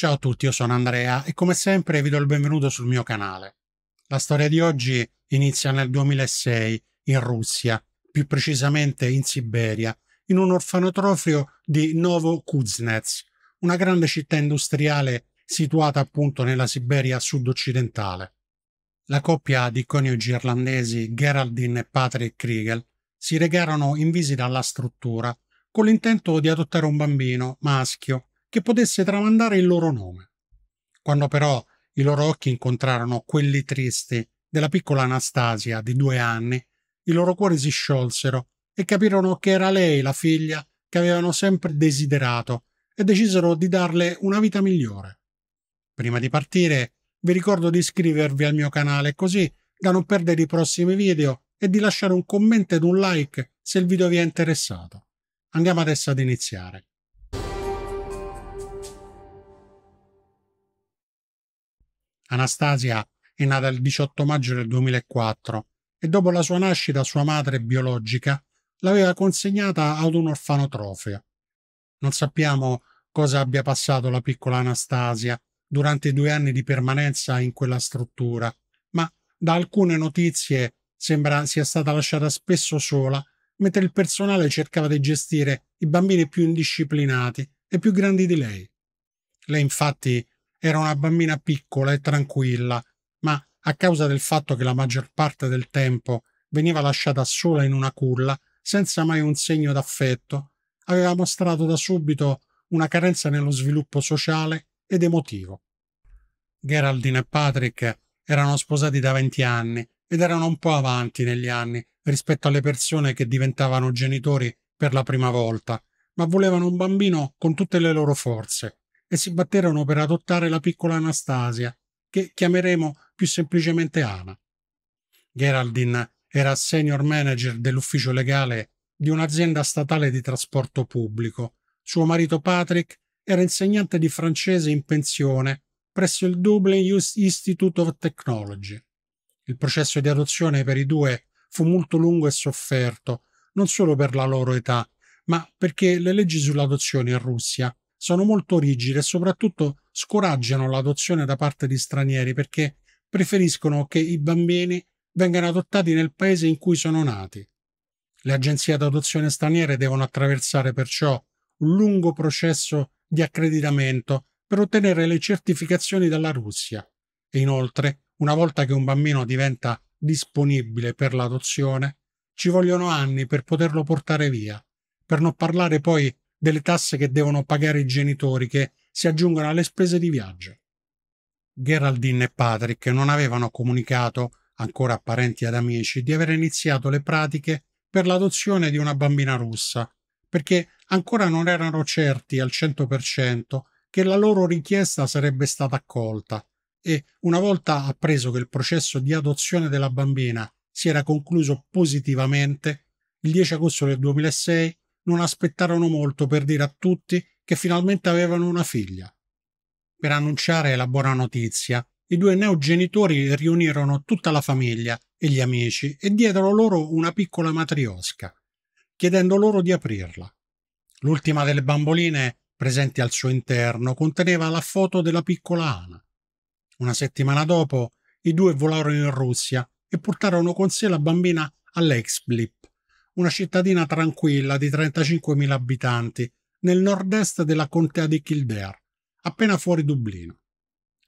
Ciao a tutti, io sono Andrea e come sempre vi do il benvenuto sul mio canale. La storia di oggi inizia nel 2006 in Russia, più precisamente in Siberia, in un orfanotrofio di Novokuznets, una grande città industriale situata appunto nella Siberia sud-occidentale. La coppia di coniugi irlandesi Geraldine e Patrick Kriegel si recarono in visita alla struttura con l'intento di adottare un bambino maschio che potesse tramandare il loro nome. Quando però i loro occhi incontrarono quelli tristi della piccola Anastasia di due anni, i loro cuori si sciolsero e capirono che era lei la figlia che avevano sempre desiderato e decisero di darle una vita migliore. Prima di partire vi ricordo di iscrivervi al mio canale così da non perdere i prossimi video e di lasciare un commento ed un like se il video vi è interessato. Andiamo adesso ad iniziare. Anastasia è nata il 18 maggio del 2004 e dopo la sua nascita sua madre biologica l'aveva consegnata ad un orfanotrofio. Non sappiamo cosa abbia passato la piccola Anastasia durante i due anni di permanenza in quella struttura, ma da alcune notizie sembra sia stata lasciata spesso sola, mentre il personale cercava di gestire i bambini più indisciplinati e più grandi di lei. Lei infatti era una bambina piccola e tranquilla, ma a causa del fatto che la maggior parte del tempo veniva lasciata sola in una culla, senza mai un segno d'affetto, aveva mostrato da subito una carenza nello sviluppo sociale ed emotivo. Geraldine e Patrick erano sposati da 20 anni ed erano un po' avanti negli anni rispetto alle persone che diventavano genitori per la prima volta, ma volevano un bambino con tutte le loro forze e si batterono per adottare la piccola Anastasia, che chiameremo più semplicemente Ana. Geraldine era senior manager dell'ufficio legale di un'azienda statale di trasporto pubblico. Suo marito Patrick era insegnante di francese in pensione presso il Dublin Institute of Technology. Il processo di adozione per i due fu molto lungo e sofferto, non solo per la loro età, ma perché le leggi sull'adozione in Russia sono molto rigide e soprattutto scoraggiano l'adozione da parte di stranieri perché preferiscono che i bambini vengano adottati nel paese in cui sono nati. Le agenzie d'adozione straniere devono attraversare perciò un lungo processo di accreditamento per ottenere le certificazioni dalla Russia e inoltre, una volta che un bambino diventa disponibile per l'adozione, ci vogliono anni per poterlo portare via, per non parlare poi delle tasse che devono pagare i genitori che si aggiungono alle spese di viaggio. Geraldine e Patrick non avevano comunicato, ancora a parenti ed amici, di aver iniziato le pratiche per l'adozione di una bambina russa, perché ancora non erano certi al 100% che la loro richiesta sarebbe stata accolta e, una volta appreso che il processo di adozione della bambina si era concluso positivamente, il 10 agosto del 2006 non aspettarono molto per dire a tutti che finalmente avevano una figlia. Per annunciare la buona notizia, i due neogenitori riunirono tutta la famiglia e gli amici e diedero loro una piccola matriosca, chiedendo loro di aprirla. L'ultima delle bamboline presenti al suo interno conteneva la foto della piccola Ana. Una settimana dopo, i due volarono in Russia e portarono con sé la bambina all'Exblip, una cittadina tranquilla di 35.000 abitanti nel nord-est della contea di Kildare, appena fuori Dublino.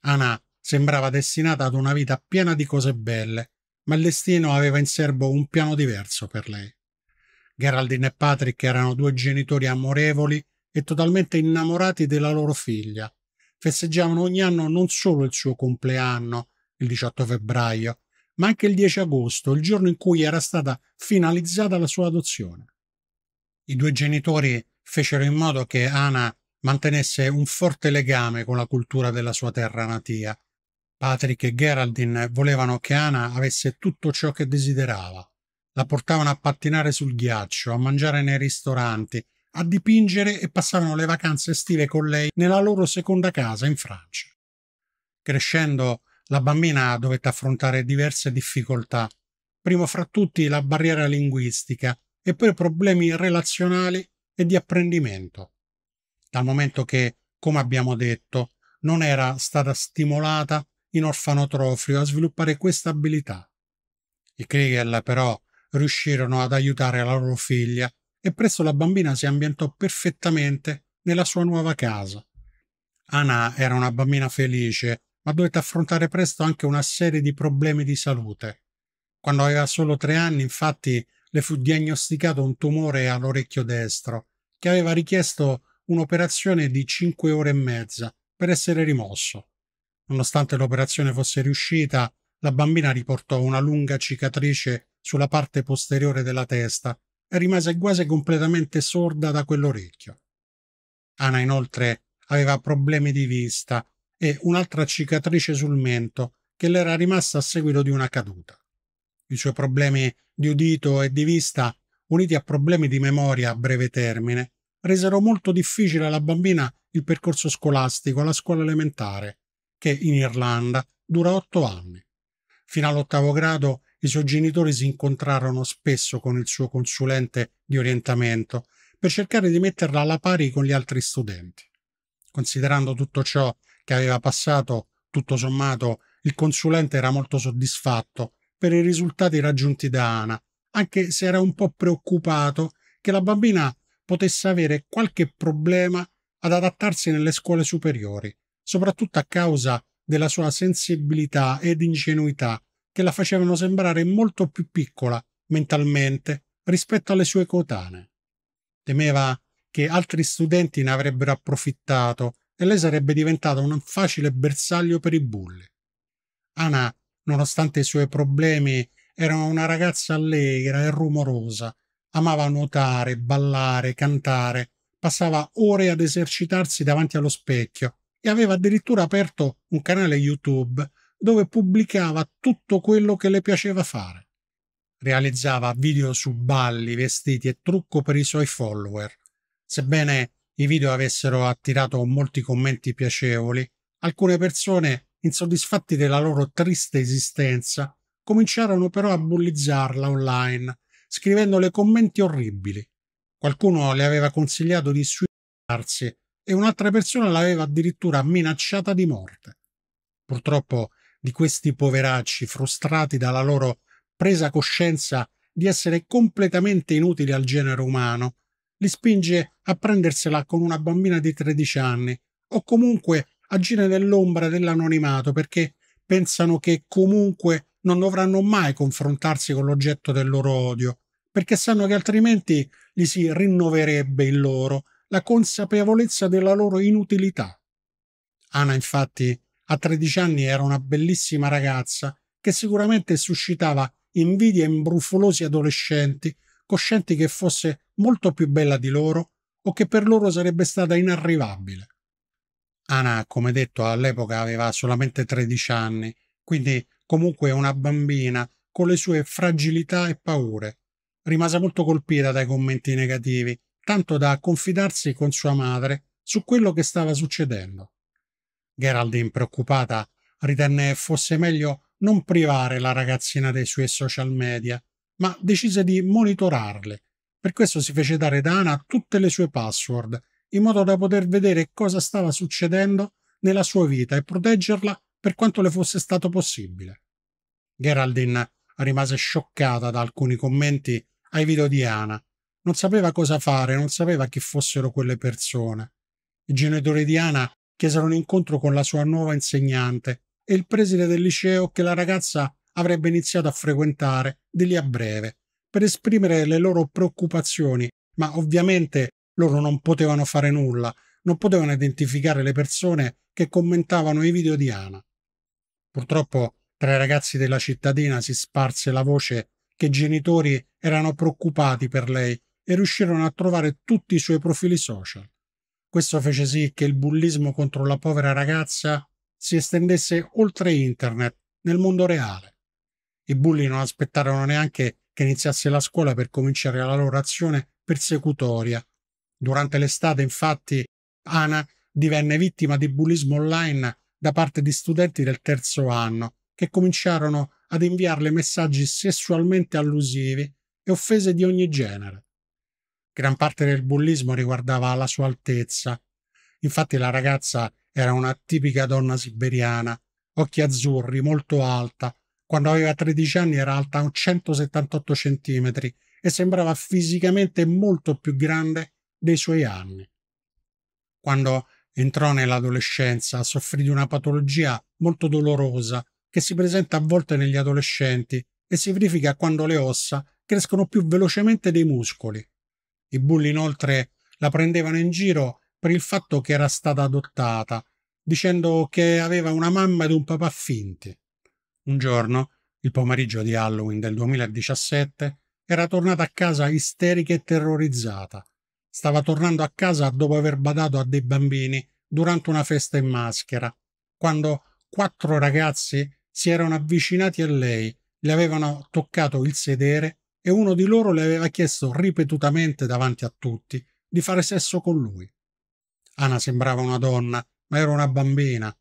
Anna sembrava destinata ad una vita piena di cose belle, ma il destino aveva in serbo un piano diverso per lei. Geraldine e Patrick erano due genitori amorevoli e totalmente innamorati della loro figlia. Festeggiavano ogni anno non solo il suo compleanno, il 18 febbraio, ma anche il 10 agosto, il giorno in cui era stata finalizzata la sua adozione. I due genitori fecero in modo che Anna mantenesse un forte legame con la cultura della sua terra natia. Patrick e Geraldine volevano che Anna avesse tutto ciò che desiderava. La portavano a pattinare sul ghiaccio, a mangiare nei ristoranti, a dipingere e passavano le vacanze estive con lei nella loro seconda casa in Francia. Crescendo, la bambina dovette affrontare diverse difficoltà, primo fra tutti la barriera linguistica e poi problemi relazionali e di apprendimento. Dal momento che, come abbiamo detto, non era stata stimolata in orfanotrofio a sviluppare questa abilità. I Kriegel però riuscirono ad aiutare la loro figlia e presto la bambina si ambientò perfettamente nella sua nuova casa. Anna era una bambina felice, ma dovette affrontare presto anche una serie di problemi di salute. Quando aveva solo tre anni, infatti, le fu diagnosticato un tumore all'orecchio destro, che aveva richiesto un'operazione di cinque ore e mezza per essere rimosso. Nonostante l'operazione fosse riuscita, la bambina riportò una lunga cicatrice sulla parte posteriore della testa e rimase quasi completamente sorda da quell'orecchio. Ana inoltre aveva problemi di vista e un'altra cicatrice sul mento che le era rimasta a seguito di una caduta. I suoi problemi di udito e di vista, uniti a problemi di memoria a breve termine, resero molto difficile alla bambina il percorso scolastico alla scuola elementare, che in Irlanda dura otto anni. Fino all'ottavo grado i suoi genitori si incontrarono spesso con il suo consulente di orientamento per cercare di metterla alla pari con gli altri studenti. Considerando tutto ciò che aveva passato, tutto sommato, il consulente era molto soddisfatto per i risultati raggiunti da Ana, anche se era un po' preoccupato che la bambina potesse avere qualche problema ad adattarsi nelle scuole superiori, soprattutto a causa della sua sensibilità ed ingenuità che la facevano sembrare molto più piccola mentalmente rispetto alle sue coetanee. Temeva che altri studenti ne avrebbero approfittato e lei sarebbe diventata un facile bersaglio per i bulli. Ana Nonostante i suoi problemi, era una ragazza allegra e rumorosa. Amava nuotare, ballare, cantare. Passava ore ad esercitarsi davanti allo specchio e aveva addirittura aperto un canale YouTube dove pubblicava tutto quello che le piaceva fare. Realizzava video su balli, vestiti e trucco per i suoi follower. Sebbene i video avessero attirato molti commenti piacevoli, alcune persone insoddisfatti della loro triste esistenza, cominciarono però a bullizzarla online, scrivendole commenti orribili. Qualcuno le aveva consigliato di suicidarsi e un'altra persona l'aveva addirittura minacciata di morte. Purtroppo di questi poveracci, frustrati dalla loro presa coscienza di essere completamente inutili al genere umano, li spinge a prendersela con una bambina di 13 anni o comunque agire nell'ombra dell'anonimato perché pensano che comunque non dovranno mai confrontarsi con l'oggetto del loro odio, perché sanno che altrimenti gli si rinnoverebbe in loro la consapevolezza della loro inutilità. Ana, infatti, a 13 anni era una bellissima ragazza che sicuramente suscitava invidia in brufolosi adolescenti, coscienti che fosse molto più bella di loro o che per loro sarebbe stata inarrivabile. Ana, come detto, all'epoca aveva solamente 13 anni, quindi comunque una bambina con le sue fragilità e paure. Rimase molto colpita dai commenti negativi, tanto da confidarsi con sua madre su quello che stava succedendo. Geraldine, preoccupata, ritenne fosse meglio non privare la ragazzina dei suoi social media, ma decise di monitorarle. Per questo si fece dare da Ana tutte le sue password in modo da poter vedere cosa stava succedendo nella sua vita e proteggerla per quanto le fosse stato possibile. Geraldine rimase scioccata da alcuni commenti ai video di Ana. Non sapeva cosa fare, non sapeva chi fossero quelle persone. I genitori di Ana chiesero un incontro con la sua nuova insegnante e il preside del liceo che la ragazza avrebbe iniziato a frequentare di lì a breve, per esprimere le loro preoccupazioni, ma ovviamente loro non potevano fare nulla, non potevano identificare le persone che commentavano i video di Ana. Purtroppo tra i ragazzi della cittadina si sparse la voce che i genitori erano preoccupati per lei e riuscirono a trovare tutti i suoi profili social. Questo fece sì che il bullismo contro la povera ragazza si estendesse oltre internet, nel mondo reale. I bulli non aspettarono neanche che iniziasse la scuola per cominciare la loro azione persecutoria Durante l'estate, infatti, Ana divenne vittima di bullismo online da parte di studenti del terzo anno, che cominciarono ad inviarle messaggi sessualmente allusivi e offese di ogni genere. Gran parte del bullismo riguardava la sua altezza. Infatti la ragazza era una tipica donna siberiana, occhi azzurri, molto alta. Quando aveva 13 anni era alta 178 centimetri e sembrava fisicamente molto più grande dei suoi anni. Quando entrò nell'adolescenza soffrì di una patologia molto dolorosa che si presenta a volte negli adolescenti e si verifica quando le ossa crescono più velocemente dei muscoli. I bulli inoltre la prendevano in giro per il fatto che era stata adottata, dicendo che aveva una mamma ed un papà finti. Un giorno, il pomeriggio di Halloween del 2017, era tornata a casa isterica e terrorizzata. Stava tornando a casa dopo aver badato a dei bambini durante una festa in maschera, quando quattro ragazzi si erano avvicinati a lei, le avevano toccato il sedere e uno di loro le aveva chiesto ripetutamente davanti a tutti di fare sesso con lui. Ana sembrava una donna, ma era una bambina.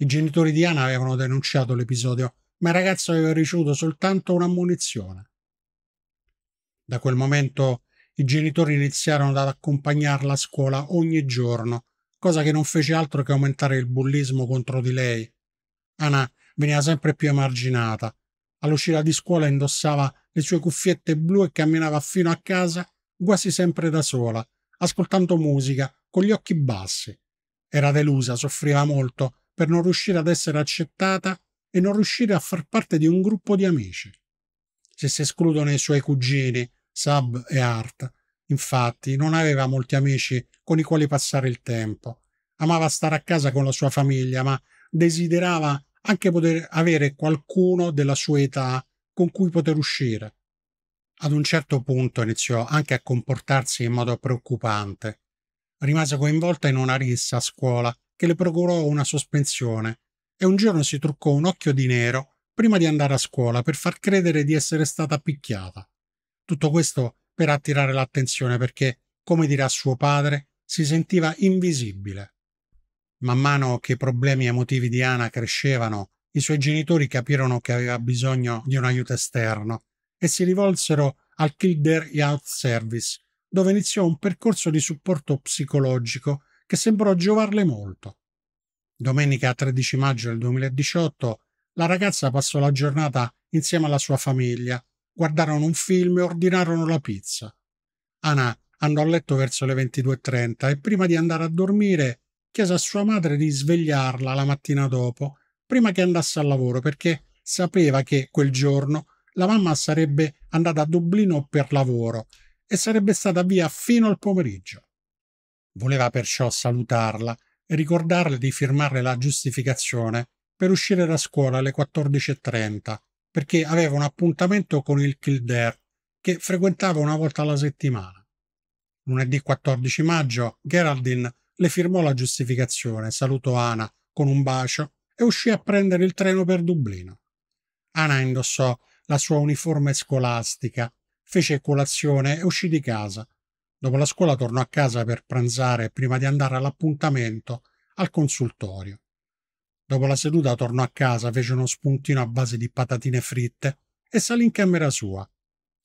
I genitori di Ana avevano denunciato l'episodio, ma il ragazzo aveva ricevuto soltanto un'ammonizione. Da quel momento i genitori iniziarono ad accompagnarla a scuola ogni giorno, cosa che non fece altro che aumentare il bullismo contro di lei. Ana veniva sempre più emarginata. All'uscita di scuola indossava le sue cuffiette blu e camminava fino a casa quasi sempre da sola, ascoltando musica, con gli occhi bassi. Era delusa, soffriva molto per non riuscire ad essere accettata e non riuscire a far parte di un gruppo di amici. Se si escludono i suoi cugini, Sab e Art, infatti, non aveva molti amici con i quali passare il tempo. Amava stare a casa con la sua famiglia, ma desiderava anche poter avere qualcuno della sua età con cui poter uscire. Ad un certo punto iniziò anche a comportarsi in modo preoccupante. Rimase coinvolta in una rissa a scuola che le procurò una sospensione e un giorno si truccò un occhio di nero prima di andare a scuola per far credere di essere stata picchiata. Tutto questo per attirare l'attenzione perché, come dirà suo padre, si sentiva invisibile. Man mano che i problemi emotivi di Ana crescevano, i suoi genitori capirono che aveva bisogno di un aiuto esterno e si rivolsero al Kildare Youth Service, dove iniziò un percorso di supporto psicologico che sembrò giovarle molto. Domenica 13 maggio del 2018 la ragazza passò la giornata insieme alla sua famiglia, guardarono un film e ordinarono la pizza. Ana andò a letto verso le 22.30 e prima di andare a dormire chiese a sua madre di svegliarla la mattina dopo, prima che andasse al lavoro, perché sapeva che quel giorno la mamma sarebbe andata a Dublino per lavoro e sarebbe stata via fino al pomeriggio. Voleva perciò salutarla e ricordarle di firmarle la giustificazione per uscire da scuola alle 14.30, perché aveva un appuntamento con il Kildare che frequentava una volta alla settimana. Lunedì 14 maggio Geraldine le firmò la giustificazione, salutò Ana con un bacio e uscì a prendere il treno per Dublino. Ana indossò la sua uniforme scolastica, fece colazione e uscì di casa. Dopo la scuola tornò a casa per pranzare prima di andare all'appuntamento al consultorio. Dopo la seduta tornò a casa, fece uno spuntino a base di patatine fritte e salì in camera sua.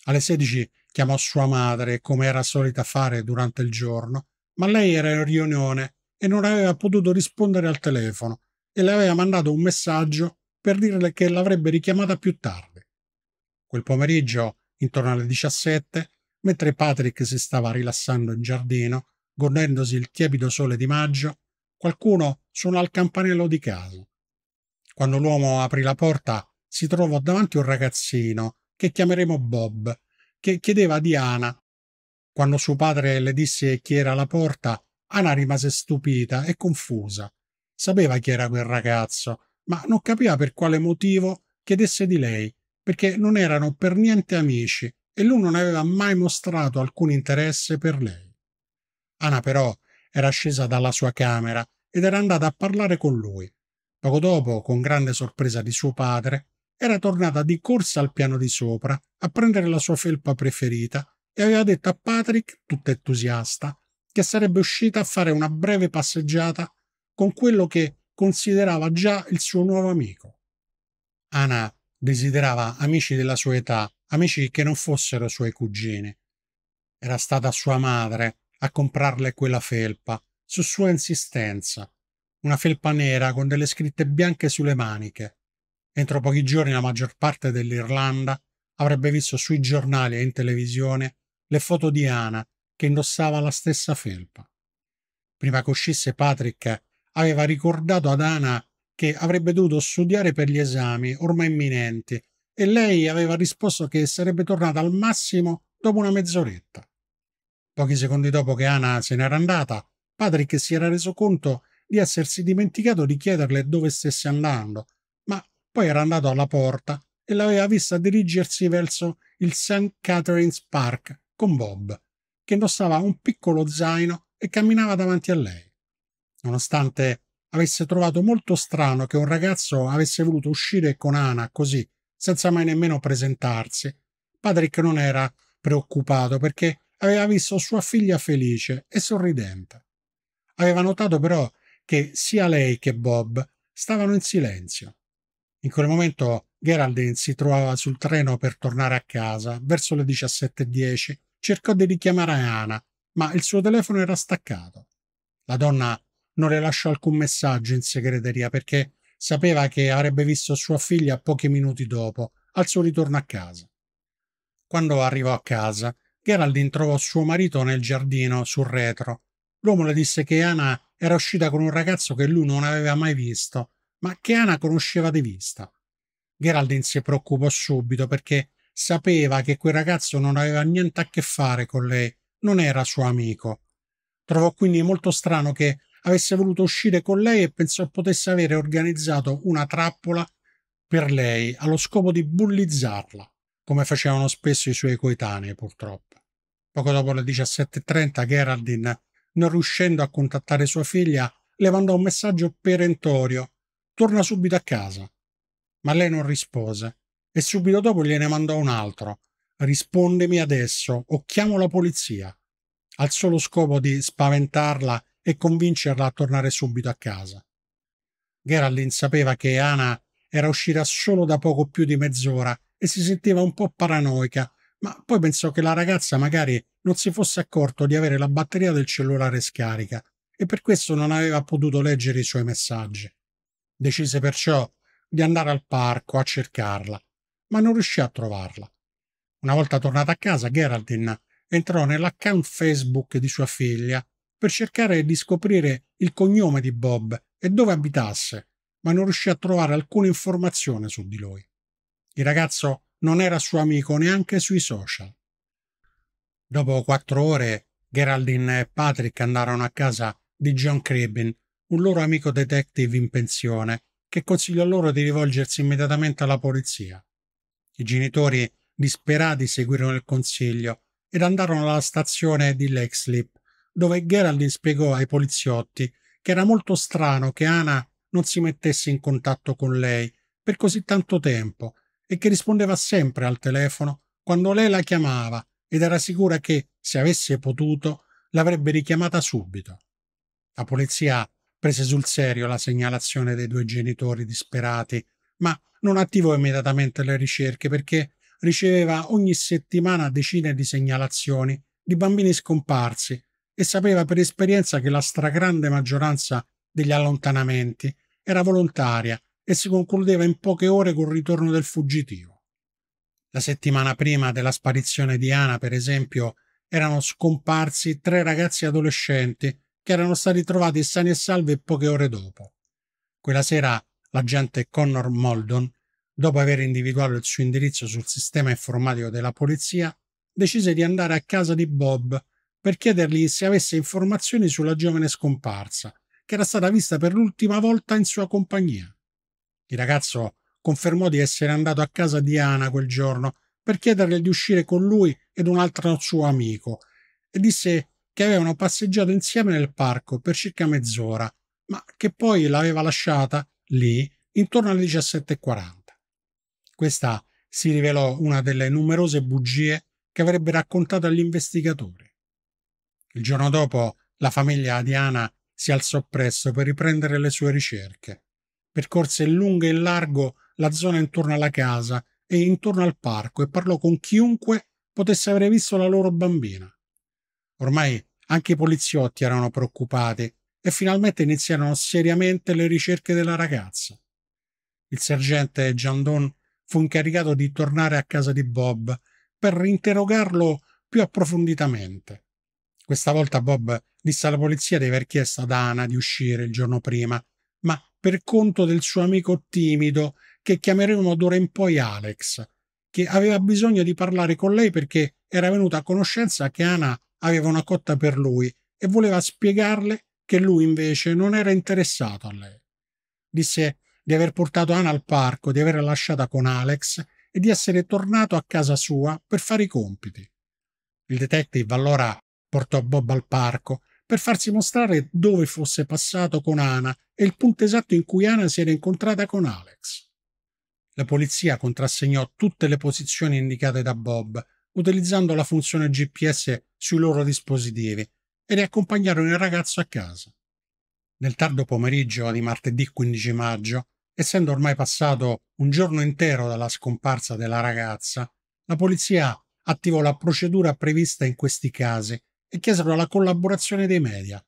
Alle 16 chiamò sua madre, come era solita fare durante il giorno, ma lei era in riunione e non aveva potuto rispondere al telefono e le aveva mandato un messaggio per dirle che l'avrebbe richiamata più tardi. Quel pomeriggio, intorno alle 17, mentre Patrick si stava rilassando in giardino, godendosi il tiepido sole di maggio, qualcuno suonò al campanello di casa. Quando l'uomo aprì la porta, si trovò davanti un ragazzino, che chiameremo Bob, che chiedeva di Ana quando suo padre le disse chi era alla porta, Anna rimase stupita e confusa. Sapeva chi era quel ragazzo, ma non capiva per quale motivo chiedesse di lei, perché non erano per niente amici e lui non aveva mai mostrato alcun interesse per lei. Anna però era scesa dalla sua camera ed era andata a parlare con lui. Poco dopo, con grande sorpresa di suo padre, era tornata di corsa al piano di sopra a prendere la sua felpa preferita e aveva detto a Patrick, tutta entusiasta, che sarebbe uscita a fare una breve passeggiata con quello che considerava già il suo nuovo amico. Anna desiderava amici della sua età, amici che non fossero suoi cugini. Era stata sua madre a comprarle quella felpa, su sua insistenza. una felpa nera con delle scritte bianche sulle maniche. Entro pochi giorni la maggior parte dell'Irlanda avrebbe visto sui giornali e in televisione le foto di Anna che indossava la stessa felpa. Prima che uscisse Patrick aveva ricordato ad Anna che avrebbe dovuto studiare per gli esami ormai imminenti e lei aveva risposto che sarebbe tornata al massimo dopo una mezz'oretta. Pochi secondi dopo che Anna se n'era andata, Patrick si era reso conto di essersi dimenticato di chiederle dove stesse andando, ma poi era andato alla porta e l'aveva vista dirigersi verso il St. Catherine's Park con Bob, che indossava un piccolo zaino e camminava davanti a lei. Nonostante avesse trovato molto strano che un ragazzo avesse voluto uscire con Anna così, senza mai nemmeno presentarsi, Patrick non era preoccupato perché aveva visto sua figlia felice e sorridente. Aveva notato però che sia lei che Bob stavano in silenzio. In quel momento Geraldine si trovava sul treno per tornare a casa. Verso le 17.10 cercò di richiamare Anna, ma il suo telefono era staccato. La donna non le lasciò alcun messaggio in segreteria perché sapeva che avrebbe visto sua figlia pochi minuti dopo, al suo ritorno a casa. Quando arrivò a casa, Geraldine trovò suo marito nel giardino sul retro. L'uomo le disse che Anna era uscita con un ragazzo che lui non aveva mai visto, ma che Anna conosceva di vista. Geraldine si preoccupò subito perché sapeva che quel ragazzo non aveva niente a che fare con lei, non era suo amico. Trovò quindi molto strano che avesse voluto uscire con lei e pensò potesse avere organizzato una trappola per lei allo scopo di bullizzarla, come facevano spesso i suoi coetanei purtroppo. Poco dopo le 17.30 Geraldine, non riuscendo a contattare sua figlia, le mandò un messaggio perentorio. Torna subito a casa ma lei non rispose e subito dopo gliene mandò un altro. Rispondemi adesso o chiamo la polizia, al solo scopo di spaventarla e convincerla a tornare subito a casa. Geraldine sapeva che Anna era uscita solo da poco più di mezz'ora e si sentiva un po' paranoica, ma poi pensò che la ragazza magari non si fosse accorto di avere la batteria del cellulare scarica e per questo non aveva potuto leggere i suoi messaggi. Decise perciò di andare al parco a cercarla, ma non riuscì a trovarla. Una volta tornata a casa, Geraldine entrò nell'account Facebook di sua figlia per cercare di scoprire il cognome di Bob e dove abitasse, ma non riuscì a trovare alcuna informazione su di lui. Il ragazzo non era suo amico neanche sui social. Dopo quattro ore, Geraldine e Patrick andarono a casa di John Cribbin, un loro amico detective in pensione, che consigliò loro di rivolgersi immediatamente alla polizia. I genitori, disperati, seguirono il consiglio ed andarono alla stazione di Lexlip, dove Geraldine spiegò ai poliziotti che era molto strano che Anna non si mettesse in contatto con lei per così tanto tempo e che rispondeva sempre al telefono quando lei la chiamava ed era sicura che, se avesse potuto, l'avrebbe richiamata subito. La polizia prese sul serio la segnalazione dei due genitori disperati, ma non attivò immediatamente le ricerche perché riceveva ogni settimana decine di segnalazioni di bambini scomparsi e sapeva per esperienza che la stragrande maggioranza degli allontanamenti era volontaria e si concludeva in poche ore col ritorno del fuggitivo. La settimana prima della sparizione di Ana, per esempio, erano scomparsi tre ragazzi adolescenti che erano stati trovati sani e salvi poche ore dopo. Quella sera l'agente Connor Moldon, dopo aver individuato il suo indirizzo sul sistema informatico della polizia, decise di andare a casa di Bob per chiedergli se avesse informazioni sulla giovane scomparsa, che era stata vista per l'ultima volta in sua compagnia. Il ragazzo confermò di essere andato a casa di Ana quel giorno per chiederle di uscire con lui ed un altro suo amico e disse che avevano passeggiato insieme nel parco per circa mezz'ora, ma che poi l'aveva lasciata lì intorno alle 17.40. Questa si rivelò una delle numerose bugie che avrebbe raccontato agli investigatori. Il giorno dopo la famiglia di Ana si alzò presto per riprendere le sue ricerche. Percorse in lungo e in largo la zona intorno alla casa e intorno al parco e parlò con chiunque potesse avere visto la loro bambina. Ormai anche i poliziotti erano preoccupati e finalmente iniziarono seriamente le ricerche della ragazza. Il sergente Jandon fu incaricato di tornare a casa di Bob per interrogarlo più approfonditamente. Questa volta Bob disse alla polizia di aver chiesto ad Anna di uscire il giorno prima, ma per conto del suo amico timido che chiameremo d'ora in poi Alex, che aveva bisogno di parlare con lei perché era venuta a conoscenza che Anna aveva una cotta per lui e voleva spiegarle che lui invece non era interessato a lei. Disse di aver portato Anna al parco, di averla lasciata con Alex e di essere tornato a casa sua per fare i compiti. Il detective allora portò Bob al parco per farsi mostrare dove fosse passato con Anna e il punto esatto in cui Anna si era incontrata con Alex. La polizia contrassegnò tutte le posizioni indicate da Bob, utilizzando la funzione GPS sui loro dispositivi, e riaccompagnarono il ragazzo a casa. Nel tardo pomeriggio di martedì 15 maggio, essendo ormai passato un giorno intero dalla scomparsa della ragazza, la polizia attivò la procedura prevista in questi casi e chiesero la collaborazione dei media.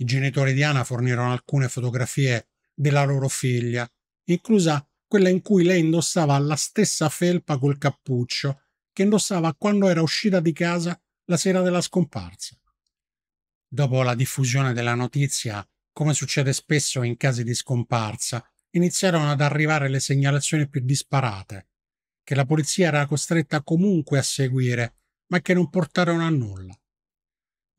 I genitori di Anna fornirono alcune fotografie della loro figlia, inclusa quella in cui lei indossava la stessa felpa col cappuccio che indossava quando era uscita di casa la sera della scomparsa. Dopo la diffusione della notizia, come succede spesso in casi di scomparsa, iniziarono ad arrivare le segnalazioni più disparate, che la polizia era costretta comunque a seguire, ma che non portarono a nulla.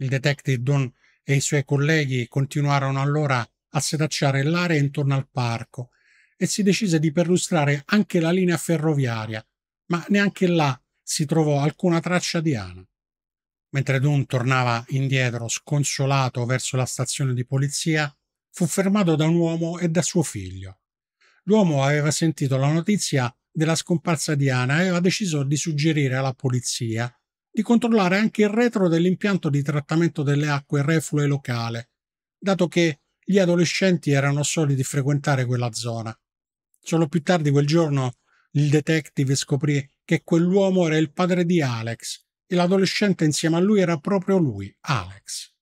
Il detective Don e i suoi colleghi continuarono allora a setacciare l'area intorno al parco e si decise di perlustrare anche la linea ferroviaria, ma neanche là si trovò alcuna traccia di Ana. Mentre Dunn tornava indietro sconsolato verso la stazione di polizia, fu fermato da un uomo e da suo figlio. L'uomo aveva sentito la notizia della scomparsa di Ana e aveva deciso di suggerire alla polizia di controllare anche il retro dell'impianto di trattamento delle acque reflue locale, dato che gli adolescenti erano soliti frequentare quella zona. Solo più tardi quel giorno il detective scoprì che quell'uomo era il padre di Alex e l'adolescente insieme a lui era proprio lui, Alex.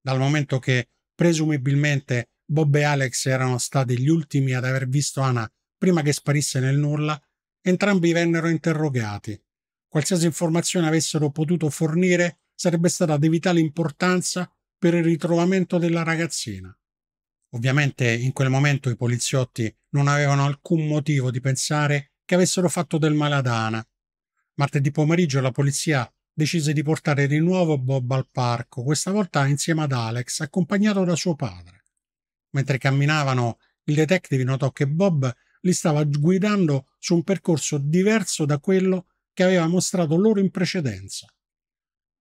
Dal momento che presumibilmente Bob e Alex erano stati gli ultimi ad aver visto Anna prima che sparisse nel nulla, entrambi vennero interrogati. Qualsiasi informazione avessero potuto fornire sarebbe stata di vitale importanza per il ritrovamento della ragazzina. Ovviamente in quel momento i poliziotti non avevano alcun motivo di pensare che avessero fatto del male ad Ana. Martedì pomeriggio la polizia decise di portare di nuovo Bob al parco, questa volta insieme ad Alex, accompagnato da suo padre. Mentre camminavano, il detective notò che Bob li stava guidando su un percorso diverso da quello che aveva mostrato loro in precedenza.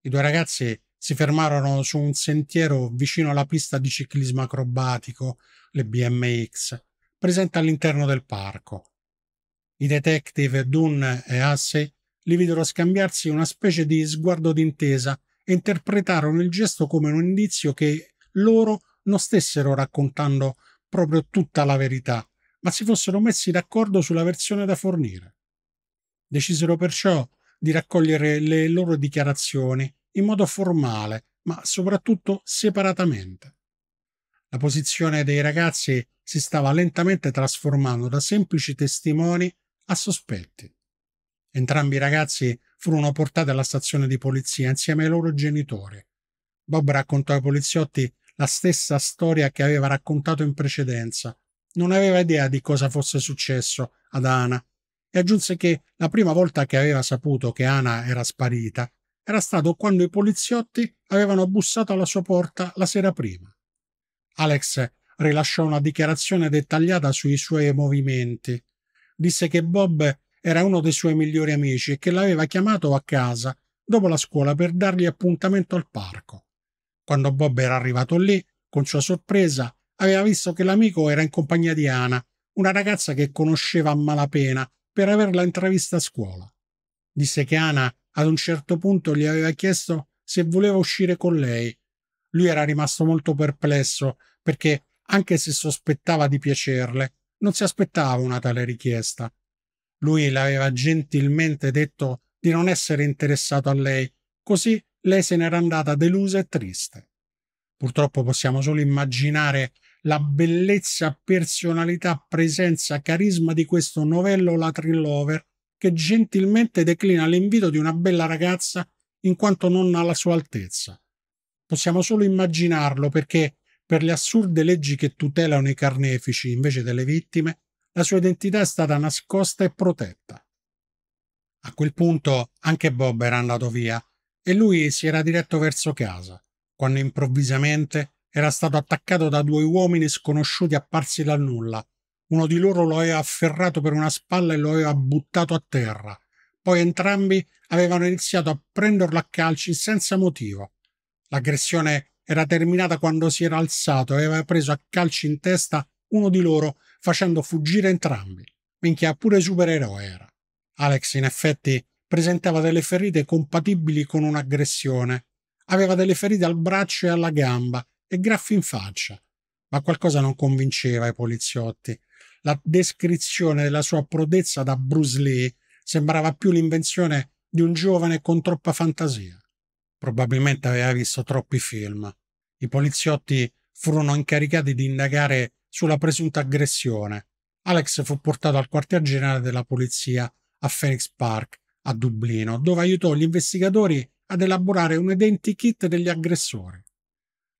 I due ragazzi si fermarono su un sentiero vicino alla pista di ciclismo acrobatico, le BMX, presente all'interno del parco. I detective Dunn e Hussey li videro scambiarsi una specie di sguardo d'intesa e interpretarono il gesto come un indizio che loro non stessero raccontando proprio tutta la verità, ma si fossero messi d'accordo sulla versione da fornire. Decisero perciò di raccogliere le loro dichiarazioni in modo formale, ma soprattutto separatamente. La posizione dei ragazzi si stava lentamente trasformando da semplici testimoni a sospetti. Entrambi i ragazzi furono portati alla stazione di polizia insieme ai loro genitori. Bob raccontò ai poliziotti la stessa storia che aveva raccontato in precedenza. Non aveva idea di cosa fosse successo ad Ana e aggiunse che la prima volta che aveva saputo che Ana era sparita era stato quando i poliziotti avevano bussato alla sua porta la sera prima. Alex rilasciò una dichiarazione dettagliata sui suoi movimenti. Disse che Bob era uno dei suoi migliori amici e che l'aveva chiamato a casa dopo la scuola per dargli appuntamento al parco. Quando Bob era arrivato lì, con sua sorpresa, aveva visto che l'amico era in compagnia di Ana, una ragazza che conosceva a malapena per averla intravista a scuola. Disse che Ana ad un certo punto gli aveva chiesto se voleva uscire con lei. Lui era rimasto molto perplesso perché, anche se sospettava di piacerle, non si aspettava una tale richiesta. Lui le aveva gentilmente detto di non essere interessato a lei, così lei se n'era andata delusa e triste. Purtroppo possiamo solo immaginare la bellezza, personalità, presenza, carisma di questo novello Latin Lover che gentilmente declina l'invito di una bella ragazza in quanto non alla sua altezza. Possiamo solo immaginarlo perché, per le assurde leggi che tutelano i carnefici invece delle vittime, la sua identità è stata nascosta e protetta. A quel punto anche Bob era andato via e lui si era diretto verso casa, quando improvvisamente era stato attaccato da due uomini sconosciuti apparsi dal nulla. Uno di loro lo aveva afferrato per una spalla e lo aveva buttato a terra. Poi entrambi avevano iniziato a prenderlo a calci senza motivo. L'aggressione era terminata quando si era alzato e aveva preso a calci in testa uno di loro, facendo fuggire entrambi. Minchia, pure supereroe era. Alex, in effetti, presentava delle ferite compatibili con un'aggressione. Aveva delle ferite al braccio e alla gamba e graffi in faccia. Ma qualcosa non convinceva i poliziotti. La descrizione della sua prodezza da Bruce Lee sembrava più l'invenzione di un giovane con troppa fantasia. Probabilmente aveva visto troppi film. I poliziotti furono incaricati di indagare sulla presunta aggressione. Alex fu portato al quartier generale della polizia a Phoenix Park, a Dublino, dove aiutò gli investigatori ad elaborare un identikit degli aggressori.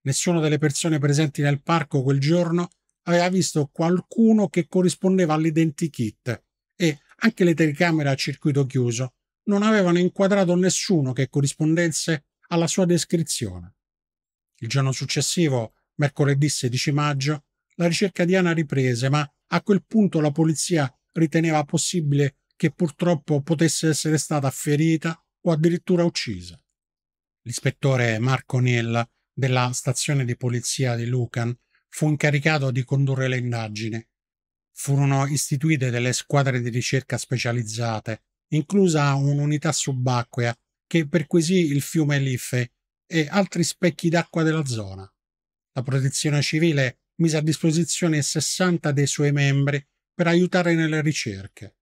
Nessuna delle persone presenti nel parco quel giorno aveva visto qualcuno che corrispondeva all'identikit e anche le telecamere a circuito chiuso non avevano inquadrato nessuno che corrispondesse alla sua descrizione. Il giorno successivo, mercoledì 16 maggio, la ricerca di Anna riprese, ma a quel punto la polizia riteneva possibile che purtroppo potesse essere stata ferita o addirittura uccisa. L'ispettore Marco Neal della stazione di polizia di Lucan fu incaricato di condurre le indagini. Furono istituite delle squadre di ricerca specializzate, inclusa un'unità subacquea che perquisì il fiume Liffe e altri specchi d'acqua della zona. La protezione civile mise a disposizione 60 dei suoi membri per aiutare nelle ricerche.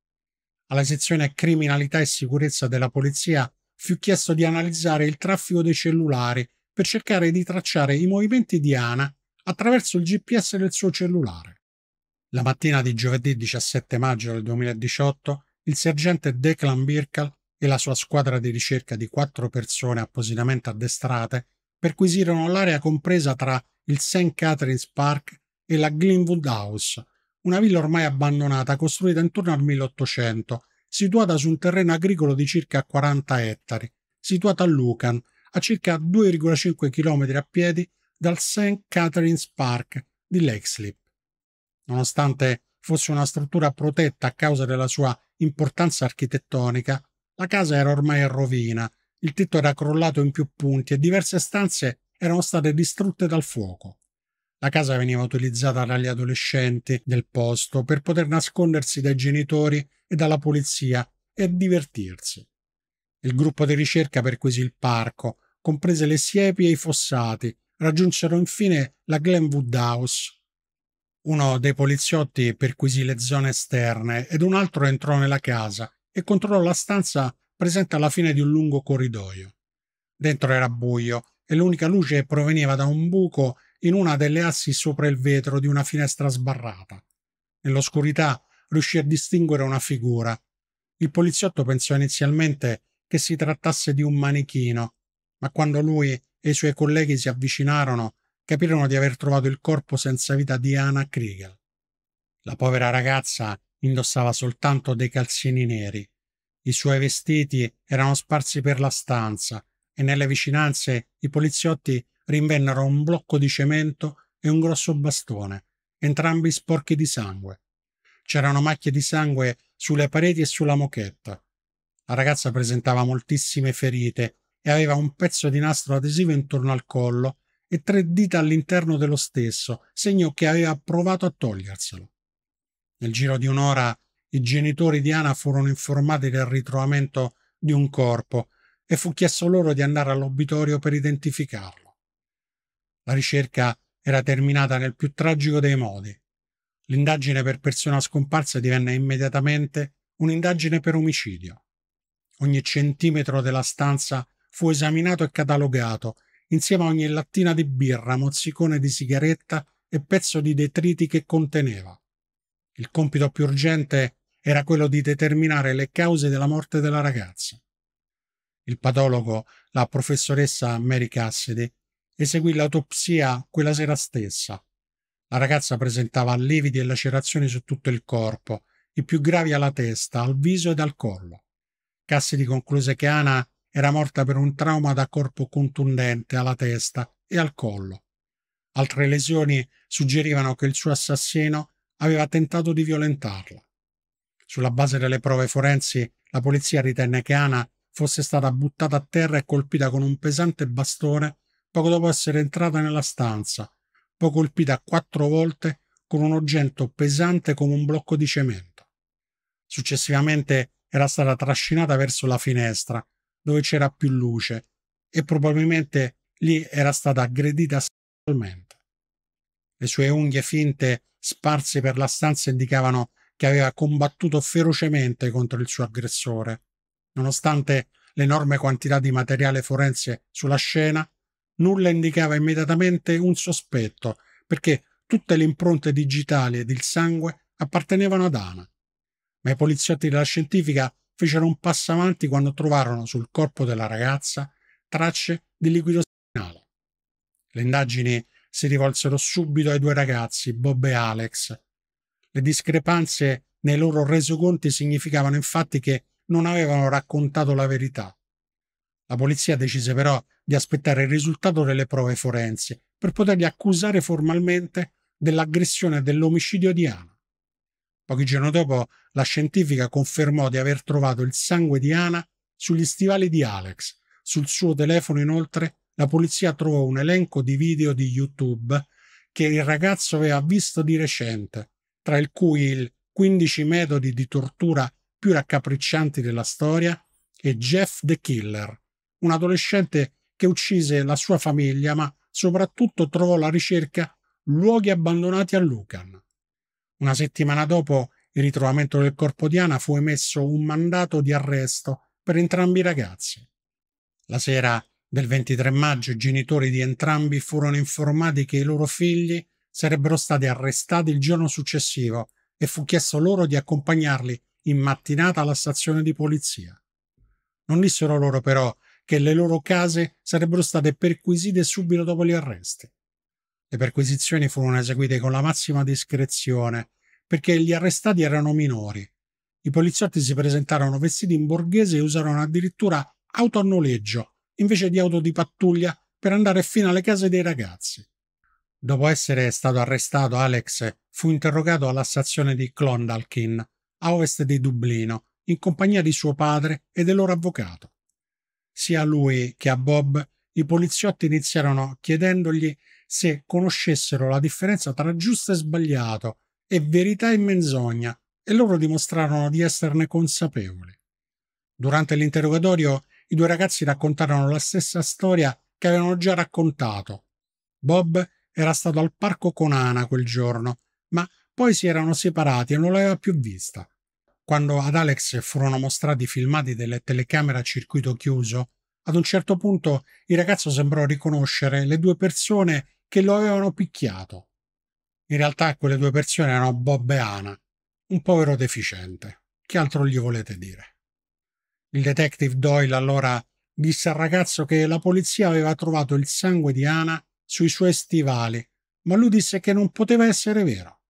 Alla sezione criminalità e sicurezza della polizia fu chiesto di analizzare il traffico dei cellulari per cercare di tracciare i movimenti di Ana attraverso il GPS del suo cellulare. La mattina di giovedì 17 maggio del 2018, il sergente Declan Birkal e la sua squadra di ricerca di quattro persone appositamente addestrate perquisirono l'area compresa tra il St. Catherine's Park e la Glenwood House, una villa ormai abbandonata costruita intorno al 1800, situata su un terreno agricolo di circa 40 ettari, situata a Lucan, a circa 2,5 km a piedi dal St. Catherine's Park di Leixlip. Nonostante fosse una struttura protetta a causa della sua importanza architettonica, la casa era ormai in rovina, il tetto era crollato in più punti e diverse stanze erano state distrutte dal fuoco. La casa veniva utilizzata dagli adolescenti del posto per poter nascondersi dai genitori e dalla polizia e divertirsi. Il gruppo di ricerca perquisì il parco, comprese le siepi e i fossati, raggiunsero infine la Glenwood House. Uno dei poliziotti perquisì le zone esterne ed un altro entrò nella casa e controllò la stanza presente alla fine di un lungo corridoio. Dentro era buio e l'unica luce proveniva da un buco in una delle assi sopra il vetro di una finestra sbarrata. Nell'oscurità riuscì a distinguere una figura. Il poliziotto pensò inizialmente che si trattasse di un manichino, ma quando lui e i suoi colleghi si avvicinarono, capirono di aver trovato il corpo senza vita di Anna Kriegel. La povera ragazza indossava soltanto dei calzini neri. I suoi vestiti erano sparsi per la stanza e nelle vicinanze i poliziotti rinvennero un blocco di cemento e un grosso bastone, entrambi sporchi di sangue. C'erano macchie di sangue sulle pareti e sulla mochetta. La ragazza presentava moltissime ferite e aveva un pezzo di nastro adesivo intorno al collo e tre dita all'interno dello stesso, segno che aveva provato a toglierselo. Nel giro di un'ora i genitori di Ana furono informati del ritrovamento di un corpo e fu chiesto loro di andare all'obitorio per identificarlo. La ricerca era terminata nel più tragico dei modi. L'indagine per persona scomparsa divenne immediatamente un'indagine per omicidio. Ogni centimetro della stanza fu esaminato e catalogato insieme a ogni lattina di birra, mozzicone di sigaretta e pezzo di detriti che conteneva. Il compito più urgente era quello di determinare le cause della morte della ragazza. Il patologo, la professoressa Mary Cassidy, eseguì l'autopsia quella sera stessa. La ragazza presentava lividi e lacerazioni su tutto il corpo, i più gravi alla testa, al viso ed al collo. Cassidy concluse che Ana era morta per un trauma da corpo contundente alla testa e al collo. Altre lesioni suggerivano che il suo assassino aveva tentato di violentarla. Sulla base delle prove forensi, la polizia ritenne che Ana fosse stata buttata a terra e colpita con un pesante bastone poco dopo essere entrata nella stanza, poi colpita quattro volte con un oggetto pesante come un blocco di cemento. Successivamente era stata trascinata verso la finestra, dove c'era più luce, e probabilmente lì era stata aggredita sessualmente. Le sue unghie finte sparse per la stanza indicavano che aveva combattuto ferocemente contro il suo aggressore. Nonostante l'enorme quantità di materiale forense sulla scena, nulla indicava immediatamente un sospetto, perché tutte le impronte digitali ed il sangue appartenevano ad Ana. Ma i poliziotti della scientifica fecero un passo avanti quando trovarono sul corpo della ragazza tracce di liquido seminale. Le indagini si rivolsero subito ai due ragazzi, Bob e Alex. Le discrepanze nei loro resoconti significavano infatti che non avevano raccontato la verità. La polizia decise però di aspettare il risultato delle prove forensi per poterli accusare formalmente dell'aggressione e dell'omicidio di Ana. Pochi giorni dopo, la scientifica confermò di aver trovato il sangue di Ana sugli stivali di Alex. Sul suo telefono, inoltre, la polizia trovò un elenco di video di YouTube che il ragazzo aveva visto di recente, tra il cui il 15 metodi di tortura più raccapriccianti della storia e Jeff the Killer, un adolescente che uccise la sua famiglia, ma soprattutto trovò la ricerca luoghi abbandonati a Lucan. Una settimana dopo il ritrovamento del corpo di Ana fu emesso un mandato di arresto per entrambi i ragazzi. La sera del 23 maggio i genitori di entrambi furono informati che i loro figli sarebbero stati arrestati il giorno successivo e fu chiesto loro di accompagnarli in mattinata alla stazione di polizia. Non dissero loro però che le loro case sarebbero state perquisite subito dopo gli arresti. Le perquisizioni furono eseguite con la massima discrezione, perché gli arrestati erano minori. I poliziotti si presentarono vestiti in borghese e usarono addirittura auto a noleggio, invece di auto di pattuglia, per andare fino alle case dei ragazzi. Dopo essere stato arrestato, Alex fu interrogato alla stazione di Clondalkin, a ovest di Dublino, in compagnia di suo padre e del loro avvocato. Sia a lui che a Bob i poliziotti iniziarono chiedendogli se conoscessero la differenza tra giusto e sbagliato e verità e menzogna, e loro dimostrarono di esserne consapevoli. Durante l'interrogatorio i due ragazzi raccontarono la stessa storia che avevano già raccontato. Bob era stato al parco con Ana quel giorno, ma poi si erano separati e non l'aveva più vista. Quando ad Alex furono mostrati i filmati delle telecamere a circuito chiuso, ad un certo punto il ragazzo sembrò riconoscere le due persone che lo avevano picchiato. In realtà quelle due persone erano Bob e Ana, un povero deficiente. Che altro gli volete dire? Il detective Doyle allora disse al ragazzo che la polizia aveva trovato il sangue di Ana sui suoi stivali, ma lui disse che non poteva essere vero.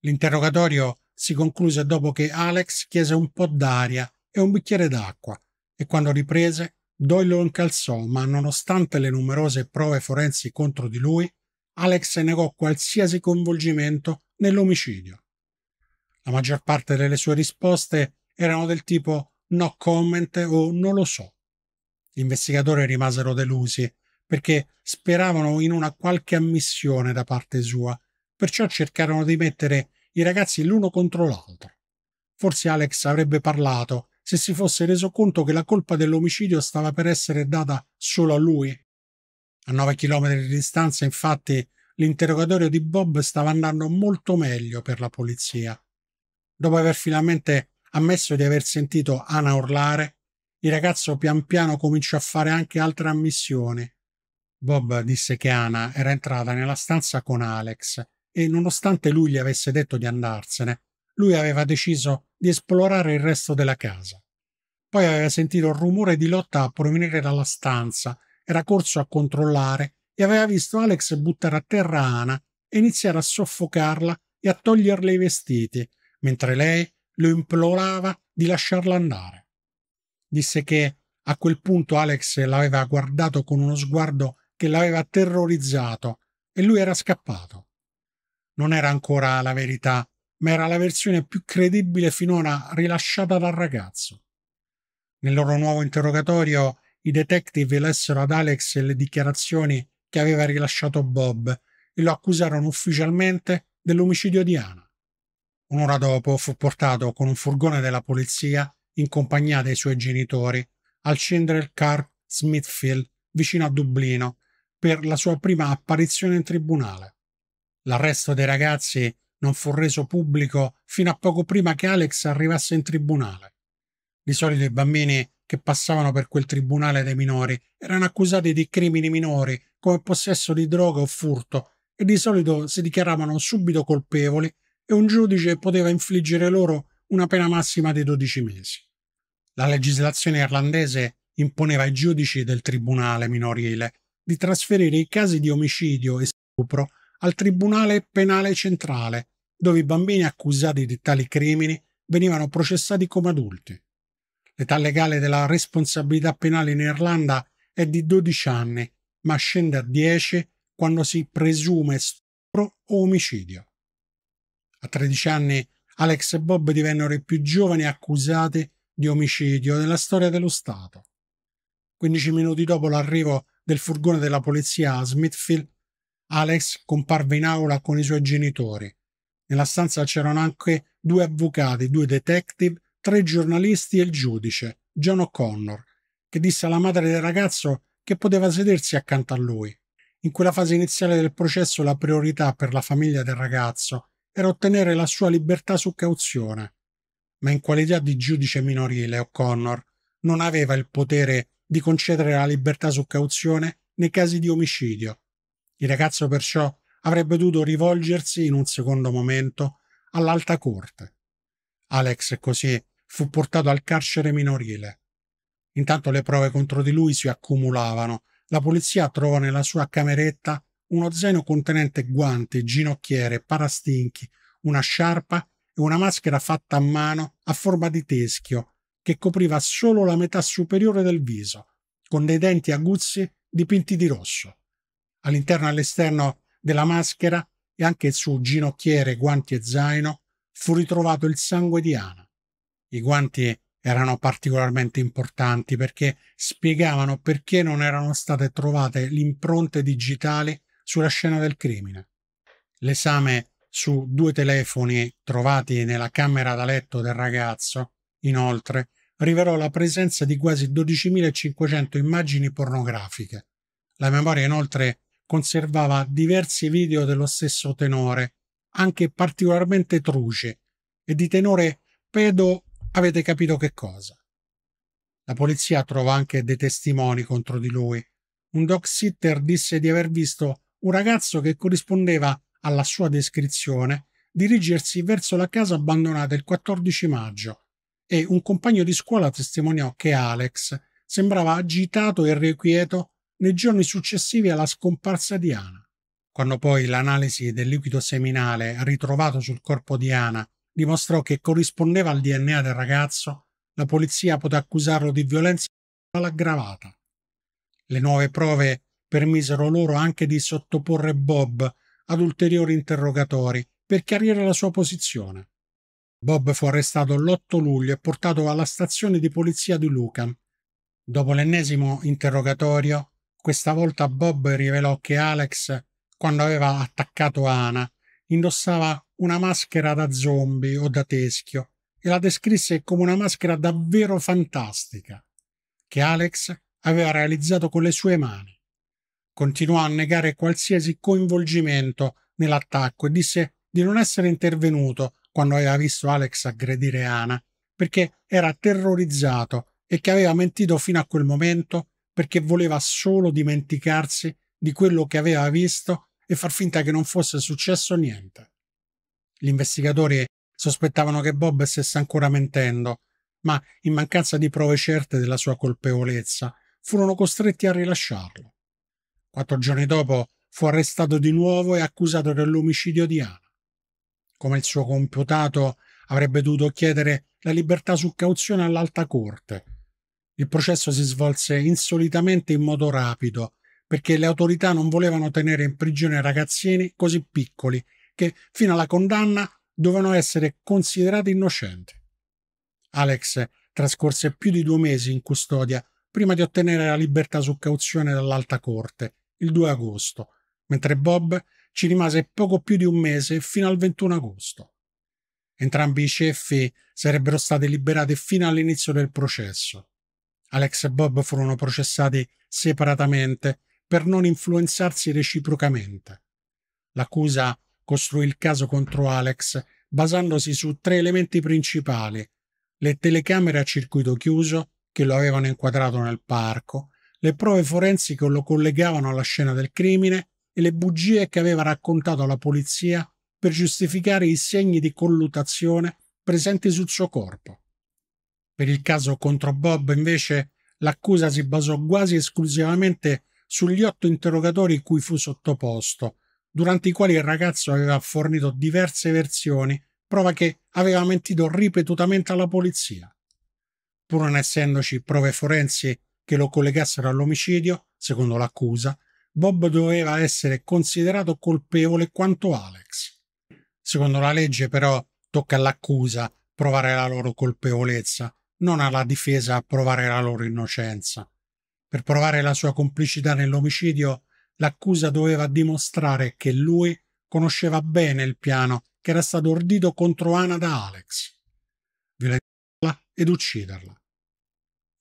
L'interrogatorio si concluse dopo che Alex chiese un po' d'aria e un bicchiere d'acqua e quando riprese Doyle lo incalzò, ma nonostante le numerose prove forensi contro di lui, Alex negò qualsiasi coinvolgimento nell'omicidio. La maggior parte delle sue risposte erano del tipo no comment o non lo so. Gli investigatori rimasero delusi perché speravano in una qualche ammissione da parte sua, perciò cercarono di mettere i ragazzi l'uno contro l'altro. Forse Alex avrebbe parlato se si fosse reso conto che la colpa dell'omicidio stava per essere data solo a lui. A nove chilometri di distanza, infatti, l'interrogatorio di Bob stava andando molto meglio per la polizia. Dopo aver finalmente ammesso di aver sentito Ana urlare, il ragazzo pian piano cominciò a fare anche altre ammissioni. Bob disse che Anna era entrata nella stanza con Alex e, nonostante lui gli avesse detto di andarsene, lui aveva deciso di esplorare il resto della casa. Poi aveva sentito il rumore di lotta provenire dalla stanza, era corso a controllare e aveva visto Alex buttare a terra Ana e iniziare a soffocarla e a toglierle i vestiti, mentre lei lo implorava di lasciarla andare. Disse che a quel punto Alex l'aveva guardato con uno sguardo che l'aveva terrorizzato e lui era scappato. Non era ancora la verità, ma era la versione più credibile finora rilasciata dal ragazzo. Nel loro nuovo interrogatorio i detective lessero ad Alex le dichiarazioni che aveva rilasciato Bob e lo accusarono ufficialmente dell'omicidio di Anna. Un'ora dopo fu portato con un furgone della polizia in compagnia dei suoi genitori al Chandler Car Smithfield vicino a Dublino per la sua prima apparizione in tribunale. L'arresto dei ragazzi non fu reso pubblico fino a poco prima che Alex arrivasse in tribunale. Di solito i bambini che passavano per quel tribunale dei minori erano accusati di crimini minori come possesso di droga o furto e di solito si dichiaravano subito colpevoli e un giudice poteva infliggere loro una pena massima di 12 mesi. La legislazione irlandese imponeva ai giudici del tribunale minorile di trasferire i casi di omicidio e stupro al Tribunale Penale Centrale, dove i bambini accusati di tali crimini venivano processati come adulti. L'età legale della responsabilità penale in Irlanda è di 12 anni, ma scende a 10 quando si presume stupro o omicidio. A 13 anni Alex e Bob divennero i più giovani accusati di omicidio nella storia dello Stato. 15 minuti dopo l'arrivo del furgone della polizia a Smithfield, Alex comparve in aula con i suoi genitori. Nella stanza c'erano anche due avvocati, due detective, tre giornalisti e il giudice, John O'Connor, che disse alla madre del ragazzo che poteva sedersi accanto a lui. In quella fase iniziale del processo la priorità per la famiglia del ragazzo era ottenere la sua libertà su cauzione. Ma in qualità di giudice minorile O'Connor non aveva il potere di concedere la libertà su cauzione nei casi di omicidio. Il ragazzo perciò avrebbe dovuto rivolgersi in un secondo momento all'alta corte. Alex così fu portato al carcere minorile. Intanto le prove contro di lui si accumulavano. La polizia trovò nella sua cameretta uno zaino contenente guanti, ginocchiere, parastinchi, una sciarpa e una maschera fatta a mano a forma di teschio che copriva solo la metà superiore del viso, con dei denti aguzzi dipinti di rosso. All'interno e all'esterno della maschera e anche su ginocchiere, guanti e zaino fu ritrovato il sangue di Ana. I guanti erano particolarmente importanti perché spiegavano perché non erano state trovate le impronte digitali sulla scena del crimine. L'esame su due telefoni trovati nella camera da letto del ragazzo, inoltre, rivelò la presenza di quasi 12.500 immagini pornografiche. La memoria inoltre conservava diversi video dello stesso tenore, anche particolarmente truci, e di tenore pedo avete capito che cosa. La polizia trovò anche dei testimoni contro di lui. Un dog sitter disse di aver visto un ragazzo che corrispondeva alla sua descrizione dirigersi verso la casa abbandonata il 14 maggio e un compagno di scuola testimoniò che Alex sembrava agitato e irrequieto nei giorni successivi alla scomparsa di Ana. Quando poi l'analisi del liquido seminale ritrovato sul corpo di Ana dimostrò che corrispondeva al DNA del ragazzo, la polizia poté accusarlo di violenza aggravata. Le nuove prove permisero loro anche di sottoporre Bob ad ulteriori interrogatori per chiarire la sua posizione. Bob fu arrestato l'8 luglio e portato alla stazione di polizia di Lucan. Dopo l'ennesimo interrogatorio, questa volta Bob rivelò che Alex, quando aveva attaccato Ana, indossava una maschera da zombie o da teschio e la descrisse come una maschera davvero fantastica, che Alex aveva realizzato con le sue mani. Continuò a negare qualsiasi coinvolgimento nell'attacco e disse di non essere intervenuto quando aveva visto Alex aggredire Ana, perché era terrorizzato e che aveva mentito fino a quel momento perché voleva solo dimenticarsi di quello che aveva visto e far finta che non fosse successo niente. Gli investigatori sospettavano che Bob stesse ancora mentendo, ma in mancanza di prove certe della sua colpevolezza furono costretti a rilasciarlo. Quattro giorni dopo fu arrestato di nuovo e accusato dell'omicidio di Anna. Come il suo computato avrebbe dovuto chiedere la libertà su cauzione all'alta corte. Il processo si svolse insolitamente in modo rapido, perché le autorità non volevano tenere in prigione ragazzini così piccoli che, fino alla condanna, dovevano essere considerati innocenti. Alex trascorse più di due mesi in custodia prima di ottenere la libertà su cauzione dall'alta corte, il 2 agosto, mentre Bob ci rimase poco più di un mese fino al 21 agosto. Entrambi i ceffi sarebbero stati liberati fino all'inizio del processo. Alex e Bob furono processati separatamente per non influenzarsi reciprocamente. L'accusa costruì il caso contro Alex basandosi su tre elementi principali le telecamere a circuito chiuso che lo avevano inquadrato nel parco, le prove forensi che lo collegavano alla scena del crimine e le bugie che aveva raccontato alla polizia per giustificare i segni di collutazione presenti sul suo corpo. Per il caso contro Bob, invece, l'accusa si basò quasi esclusivamente sugli otto interrogatori cui fu sottoposto, durante i quali il ragazzo aveva fornito diverse versioni prova che aveva mentito ripetutamente alla polizia. Pur non essendoci prove forensi che lo collegassero all'omicidio, secondo l'accusa, Bob doveva essere considerato colpevole quanto Alex. Secondo la legge, però, tocca all'accusa provare la loro colpevolezza, non alla difesa provare la loro innocenza. Per provare la sua complicità nell'omicidio, l'accusa doveva dimostrare che lui conosceva bene il piano che era stato ordito contro Ana da Alex, violentarla ed ucciderla.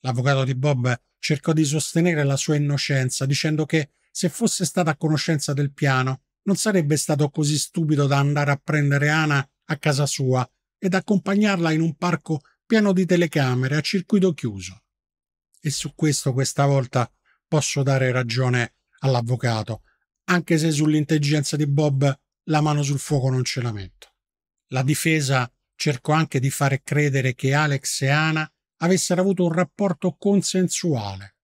L'avvocato di Bob cercò di sostenere la sua innocenza dicendo che se fosse stata a conoscenza del piano non sarebbe stato così stupido da andare a prendere Ana a casa sua ed accompagnarla in un parco pieno di telecamere a circuito chiuso. E su questo questa volta posso dare ragione all'avvocato, anche se sull'intelligenza di Bob la mano sul fuoco non ce la metto. La difesa cercò anche di fare credere che Alex e Anna avessero avuto un rapporto consensuale.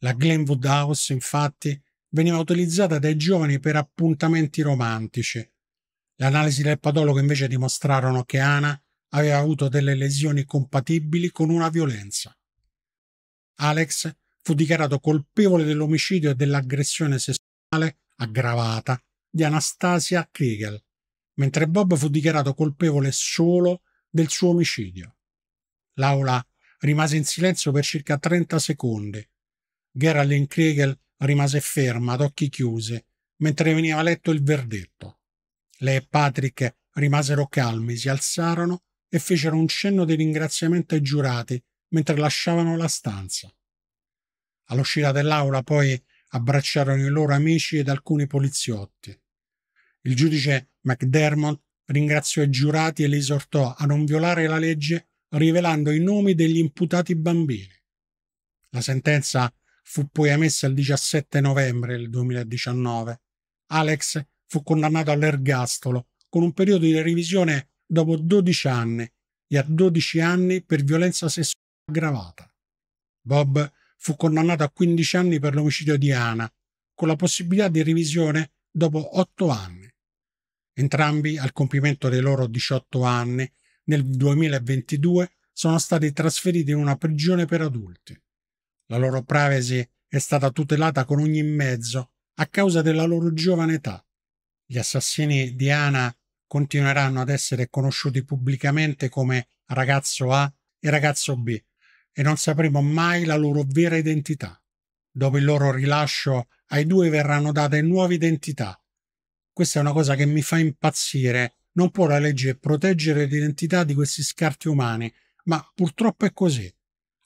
La Glenwood House, infatti, veniva utilizzata dai giovani per appuntamenti romantici. Le analisi del patologo invece dimostrarono che Anna aveva avuto delle lesioni compatibili con una violenza. Alex fu dichiarato colpevole dell'omicidio e dell'aggressione sessuale aggravata di Anastasia Kriegel, mentre Bob fu dichiarato colpevole solo del suo omicidio. L'aula rimase in silenzio per circa 30 secondi. Geraldine Kriegel rimase ferma, ad occhi chiusi, mentre veniva letto il verdetto. Lei e Patrick rimasero calmi, si alzarono e fecero un cenno di ringraziamento ai giurati mentre lasciavano la stanza. All'uscita dell'aula poi abbracciarono i loro amici ed alcuni poliziotti. Il giudice McDermott ringraziò i giurati e li esortò a non violare la legge rivelando i nomi degli imputati bambini. La sentenza fu poi emessa il 17 novembre del 2019. Alex fu condannato all'ergastolo con un periodo di revisione dopo 12 anni e a 12 anni per violenza sessuale aggravata. Bob fu condannato a 15 anni per l'omicidio di Anna, con la possibilità di revisione dopo 8 anni. Entrambi, al compimento dei loro 18 anni, nel 2022 sono stati trasferiti in una prigione per adulti. La loro privacy è stata tutelata con ogni mezzo a causa della loro giovane età. Gli assassini di Anna continueranno ad essere conosciuti pubblicamente come ragazzo A e ragazzo B e non sapremo mai la loro vera identità. Dopo il loro rilascio ai due verranno date nuove identità. Questa è una cosa che mi fa impazzire. Non può la legge proteggere l'identità di questi scarti umani, ma purtroppo è così.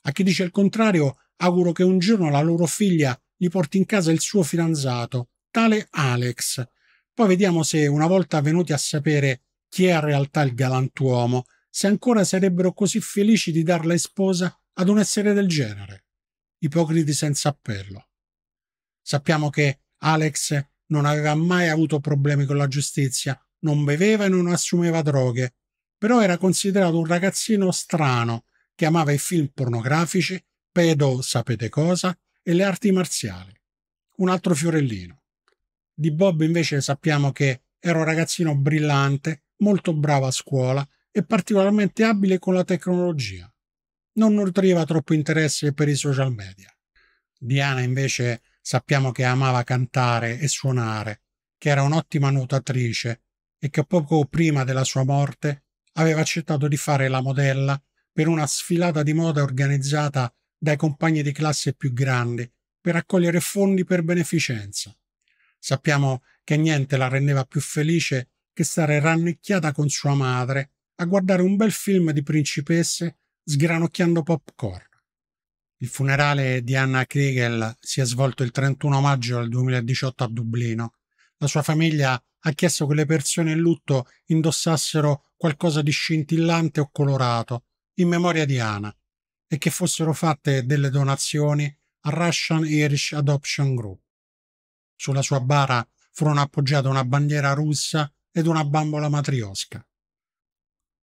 A chi dice il contrario, auguro che un giorno la loro figlia gli porti in casa il suo fidanzato, tale Alex. Poi vediamo se, una volta venuti a sapere chi è in realtà il galantuomo, se ancora sarebbero così felici di darla in sposa ad un essere del genere. Ipocriti senza appello. Sappiamo che Alex non aveva mai avuto problemi con la giustizia, non beveva e non assumeva droghe, però era considerato un ragazzino strano che amava i film pornografici, pedo sapete cosa, e le arti marziali. Un altro fiorellino. Di Bob invece sappiamo che era un ragazzino brillante, molto bravo a scuola e particolarmente abile con la tecnologia. Non nutriva troppo interesse per i social media. Diana invece sappiamo che amava cantare e suonare, che era un'ottima nuotatrice e che poco prima della sua morte aveva accettato di fare la modella per una sfilata di moda organizzata dai compagni di classe più grandi per raccogliere fondi per beneficenza. Sappiamo che niente la rendeva più felice che stare rannicchiata con sua madre a guardare un bel film di principesse sgranocchiando popcorn. Il funerale di Anna Kriegel si è svolto il 31 maggio del 2018 a Dublino. La sua famiglia ha chiesto che le persone in lutto indossassero qualcosa di scintillante o colorato in memoria di Anna e che fossero fatte delle donazioni a Russian Irish Adoption Group. Sulla sua bara furono appoggiate una bandiera russa ed una bambola matriosca.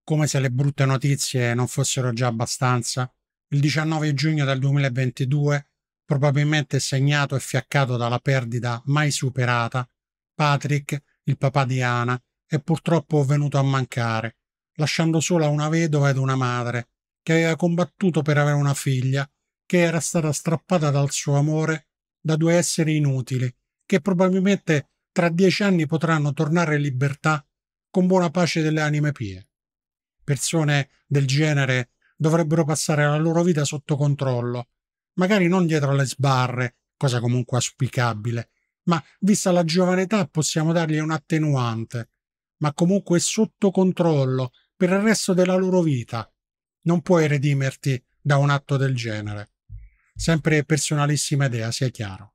Come se le brutte notizie non fossero già abbastanza, il 19 giugno del 2022, probabilmente segnato e fiaccato dalla perdita mai superata, Patrick, il papà di Anna, è purtroppo venuto a mancare, lasciando sola una vedova ed una madre, che aveva combattuto per avere una figlia, che era stata strappata dal suo amore da due esseri inutili, che probabilmente tra dieci anni potranno tornare in libertà con buona pace delle anime pie. Persone del genere dovrebbero passare la loro vita sotto controllo, magari non dietro alle sbarre, cosa comunque auspicabile, ma vista la giovane età possiamo dargli un attenuante, ma comunque sotto controllo per il resto della loro vita. Non puoi redimerti da un atto del genere. Sempre personalissima idea, sia chiaro.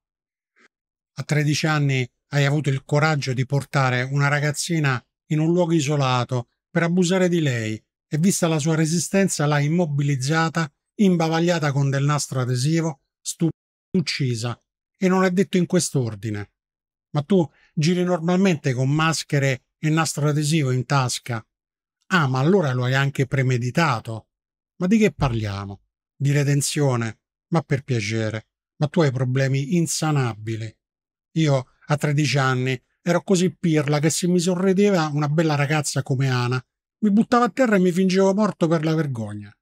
A 13 anni hai avuto il coraggio di portare una ragazzina in un luogo isolato per abusare di lei e vista la sua resistenza l'hai immobilizzata, imbavagliata con del nastro adesivo, stupida, uccisa. E non è detto in quest'ordine. Ma tu giri normalmente con maschere e nastro adesivo in tasca. Ah, ma allora lo hai anche premeditato. Ma di che parliamo? Di redenzione? Ma per piacere. Ma tu hai problemi insanabili. Io, a 13 anni, ero così pirla che se mi sorrideva una bella ragazza come Ana, mi buttavo a terra e mi fingevo morto per la vergogna.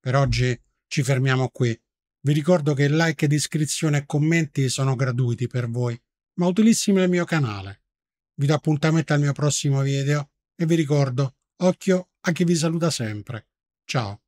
Per oggi ci fermiamo qui. Vi ricordo che like ed iscrizione e commenti sono gratuiti per voi, ma utilissimi nel mio canale. Vi do appuntamento al mio prossimo video e vi ricordo, occhio a chi vi saluta sempre. Ciao.